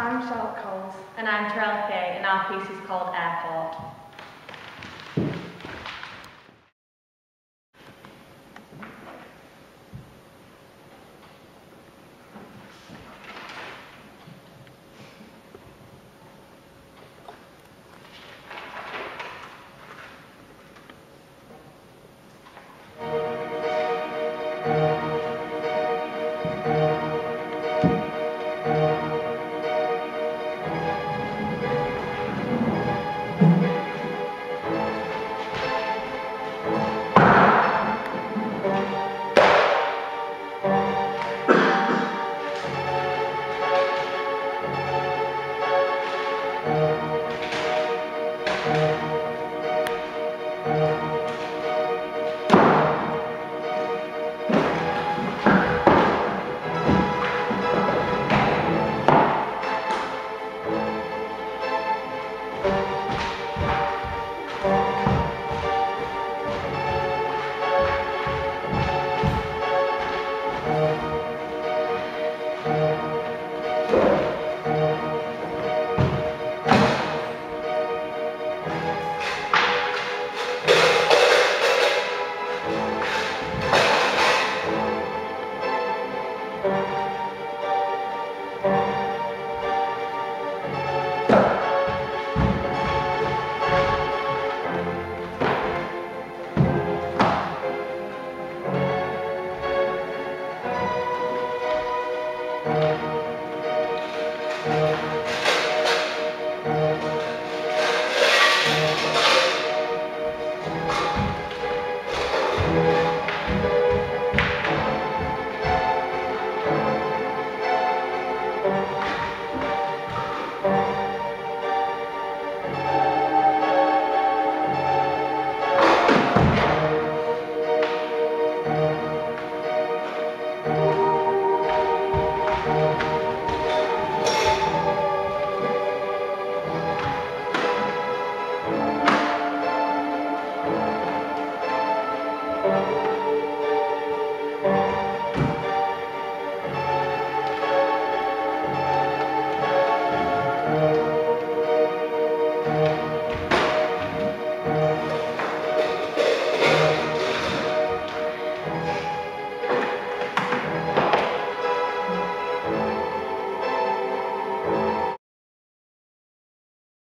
I'm Charlotte Coles. And I'm Terrell Kay, and our piece is called Airport.